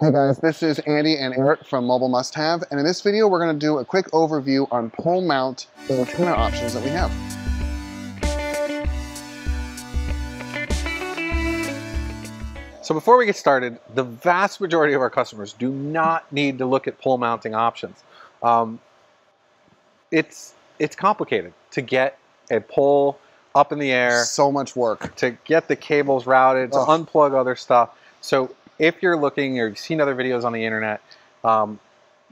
Hey guys, this is Andy and Erik from Mobile Must Have, and in this video we're going to do a quick overview on pole mount antenna options that we have. So before we get started, the vast majority of our customers do not need to look at pole mounting options. Um, it's it's complicated to get a pole up in the air, So much work. to get the cables routed, to Ugh. unplug other stuff. So if you're looking or you've seen other videos on the internet, um,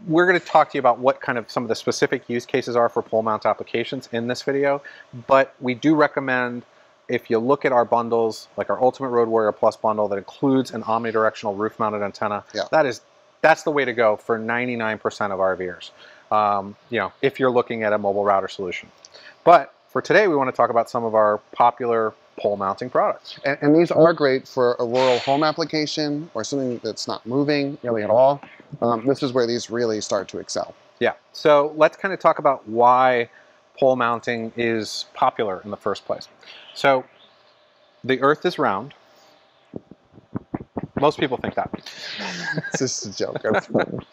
we're going to talk to you about what kind of some of the specific use cases are for pole mount applications in this video. But we do recommend if you look at our bundles, like our Ultimate Road Warrior Plus bundle that includes an omnidirectional roof mounted antenna, Yeah. that is that's the way to go for 99% of RVers. Um, you know, if you're looking at a mobile router solution. But for today, we want to talk about some of our popular pole mounting products. And, and these are great for a rural home application or something that's not moving really at all. Um, this is where these really start to excel. Yeah. So let's kind of talk about why pole mounting is popular in the first place. So the Earth is round. Most people think that. It's just a joke.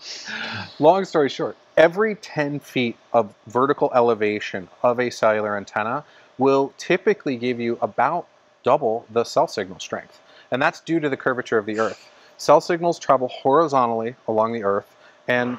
Long story short, every 10 feet of vertical elevation of a cellular antenna will typically give you about double the cell signal strength. And that's due to the curvature of the Earth. Cell signals travel horizontally along the Earth, and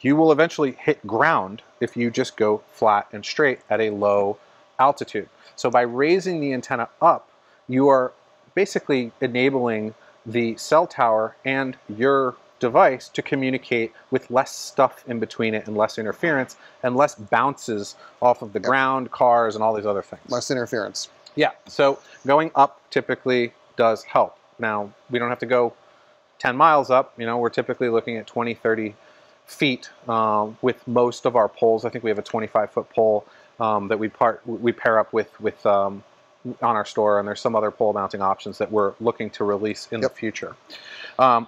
you will eventually hit ground if you just go flat and straight at a low altitude. So by raising the antenna up, you are basically enabling the cell tower and your device to communicate with less stuff in between it and less interference and less bounces off of the ground, cars, and all these other things. Less interference. Yeah, so going up typically does help. Now, we don't have to go 10 miles up, you know, we're typically looking at 20, 30 feet um, with most of our poles. I think we have a 25 foot pole um, that we part we pair up with with um, on our store, and there's some other pole mounting options that we're looking to release in Yep. the future. Um,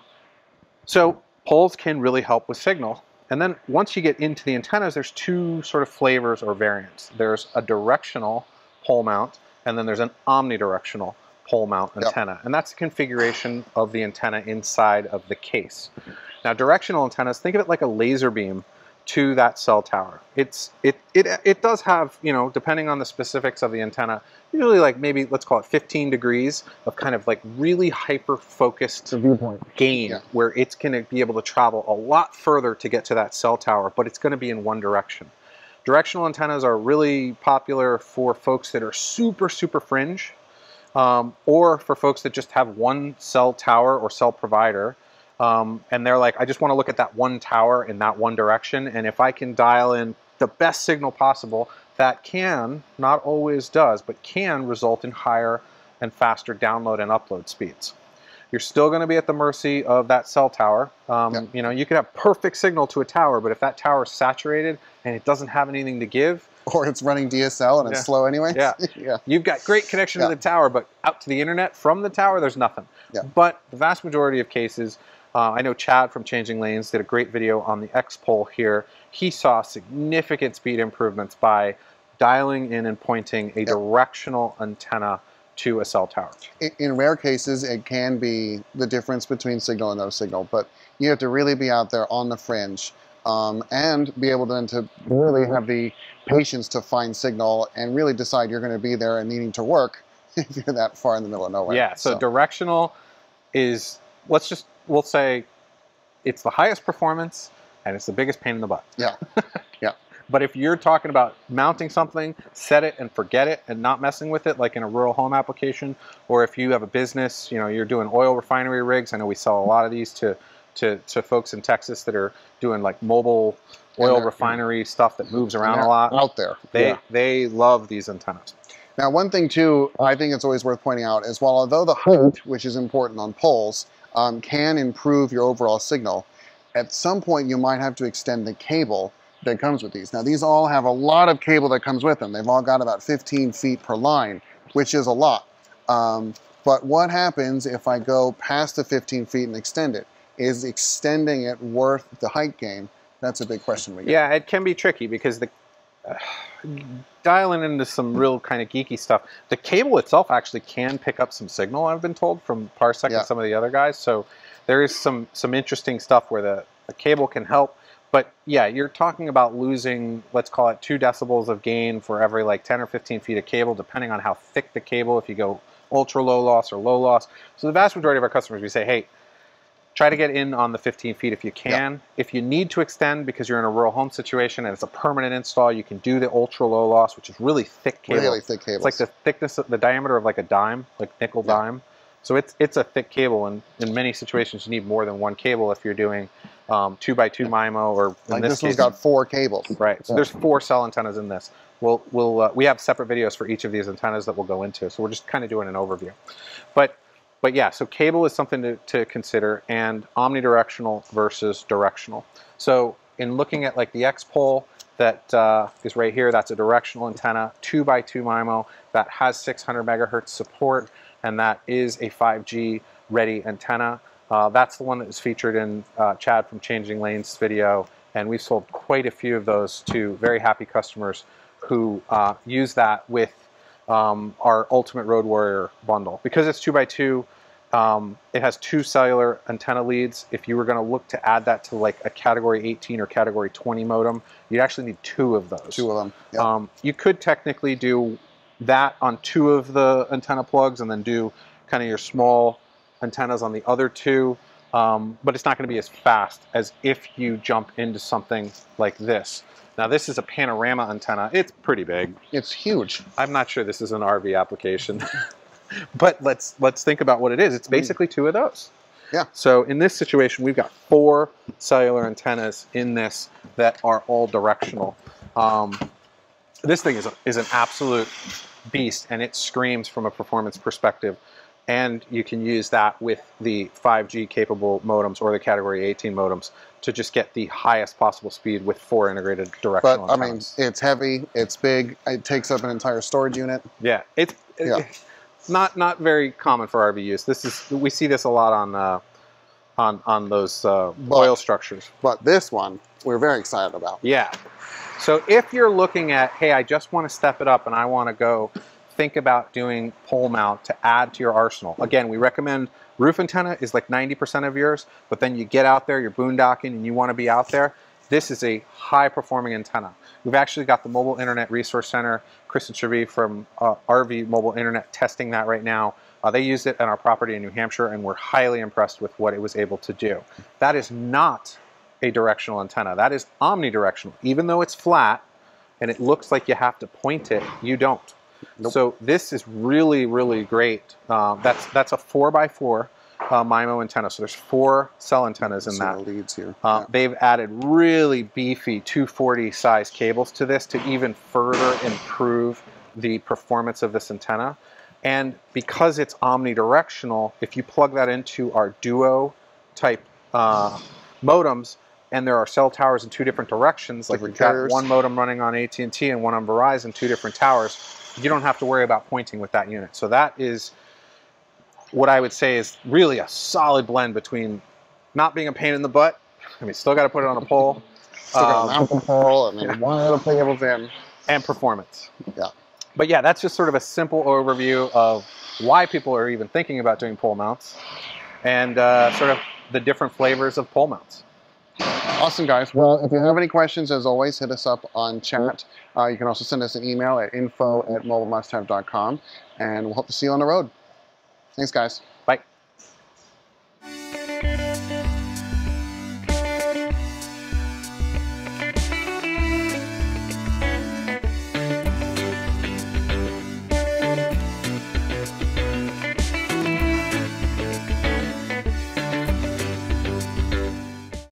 so poles can really help with signal. And then once you get into the antennas, there's two sort of flavors or variants. There's a directional pole mount, and then there's an omnidirectional pole mount Yep. antenna. And that's the configuration of the antenna inside of the case. Now, directional antennas, think of it like a laser beam to that cell tower. It's it it it does have, you know, depending on the specifics of the antenna, usually like maybe let's call it 15 degrees of kind of like really hyper focused It's viewpoint. gain Yeah. where it's going to be able to travel a lot further to get to that cell tower, but it's going to be in one direction. Directional antennas are really popular for folks that are super, super fringe, um, or for folks that just have one cell tower or cell provider. Um, and they're like, I just want to look at that one tower in that one direction. And if I can dial in the best signal possible, that can, not always does, but can result in higher and faster download and upload speeds. You're still going to be at the mercy of that cell tower. Um, Yep. You know, you could have perfect signal to a tower, but if that tower is saturated and it doesn't have anything to give, Or it's running DSL and it's slow anyway. Yeah. yeah. You've got great connection Yeah. to the tower, but out to the internet from the tower, there's nothing. Yeah. But the vast majority of cases, uh, I know Chad from Changing Lanes did a great video on the XPOL here. He saw significant speed improvements by dialing in and pointing a directional antenna to a cell tower. in, in rare cases, it can be the difference between signal and no signal, but you have to really be out there on the fringe um, and be able then to really have the patience to find signal and really decide you're going to be there and needing to work if you're that far in the middle of nowhere. Yeah, so, directional is, let's just, we'll say it's the highest performance and it's the biggest pain in the butt. Yeah. Yeah. But if you're talking about mounting something, set it and forget it and not messing with it, like in a rural home application, or if you have a business, you know, you're doing oil refinery rigs. I know we sell a lot of these to to, to folks in Texas that are doing like mobile oil refinery stuff that moves around They're a lot. out there. They Yeah. they love these antennas. Now, one thing too, I think it's always worth pointing out is while although the height, which is important on poles, um, can improve your overall signal, at some point you might have to extend the cable that comes with these. Now, these all have a lot of cable that comes with them. They've all got about 15 feet per line, which is a lot. Um, but what happens if I go past the 15 feet and extend it? Is extending it worth the height gain? That's a big question we get. Yeah, it can be tricky because the uh, dialing into some real kind of geeky stuff. The cable itself actually can pick up some signal. I've been told from Parsec Yeah. and some of the other guys. So there is some some interesting stuff where the, the cable can help. But yeah, you're talking about losing, let's call it two decibels of gain for every like 10 or 15 feet of cable, depending on how thick the cable, if you go ultra low loss or low loss. So the vast majority of our customers, we say, hey, try to get in on the 15 feet if you can. Yep. If you need to extend because you're in a rural home situation and it's a permanent install, you can do the ultra low loss, which is really thick cable. Really thick cable. It's like the thickness, of, the diameter of like a dime, like nickel yep. dime. So it's it's a thick cable, and in many situations you need more than one cable if you're doing um, two by two MIMO or in like this, this case, one's got four cables. Right. So yeah. there's four cell antennas in this. We'll we'll uh, we have separate videos for each of these antennas that we'll go into. So we're just kind of doing an overview. But but yeah, so cable is something to, to consider, and omnidirectional versus directional. So in looking at like the XPOL that uh, is right here, that's a directional antenna, two by two MIMO that has 600 megahertz support, and that is a 5G ready antenna. Uh, that's the one that was featured in uh, Chad from Changing Lanes video, and we've sold quite a few of those to very happy customers who uh, use that with um, our Ultimate Road Warrior bundle. Because it's 2x2, um, it has two cellular antenna leads. If you were going to look to add that to like a Category 18 or Category 20 modem, you'd actually need two of those. Two of them. Yep. Um, you could technically do that on two of the antenna plugs and then do kind of your small antennas on the other two, um, but it's not going to be as fast as if you jump into something like this. Now this is a panorama antenna. It's pretty big. It's huge. I'm not sure this is an RV application, but let's let's think about what it is. It's basically two of those. Yeah. So in this situation, we've got four cellular antennas in this that are all directional. Um, this thing is, a, is an absolute beast and it screams from a performance perspective and you can use that with the 5G capable modems or the Category 18 modems to just get the highest possible speed with four integrated directional. But I mean, it's heavy, it's big, it takes up an entire storage unit. Yeah, it's yeah. not not very common for RV use. This is we see this a lot on uh, on on those uh, but, oil structures. But this one, we're very excited about. Yeah. So if you're looking at, hey, I just want to step it up and I want to go think about doing pole mount to add to your arsenal. Again, we recommend roof antenna is like 90% of yours, but then you get out there, you're boondocking and you want to be out there. This is a high performing antenna. We've actually got the Mobile Internet Resource Center, Chris and Cherie from uh, RV Mobile Internet testing that right now. Uh, they used it on our property in New Hampshire and we're highly impressed with what it was able to do. That is not a directional antenna. That is omnidirectional. Even though it's flat and it looks like you have to point it, you don't. Nope. So this is really, really great. Um, that's that's a four by four uh, MIMO antenna. So there's four cell antennas in that. leads here. Uh, yeah. They've added really beefy 240 size cables to this to even further improve the performance of this antenna. And because it's omnidirectional, if you plug that into our Duo type uh, modems, and there are cell towers in two different directions, like we've got one modem running on AT&T and one on Verizon, two different towers, you don't have to worry about pointing with that unit. So that is what I would say is really a solid blend between not being a pain in the butt. I mean, still got to put it on a pole. still got to mount the pole. I mean, yeah. one little cables in. And performance. Yeah. But yeah, that's just sort of a simple overview of why people are even thinking about doing pole mounts and uh, sort of the different flavors of pole mounts. Awesome, guys. Well, if you have any questions, as always, hit us up on chat. Uh, you can also send us an email at info at mobilemusthave.com, and we'll hope to see you on the road. Thanks, guys.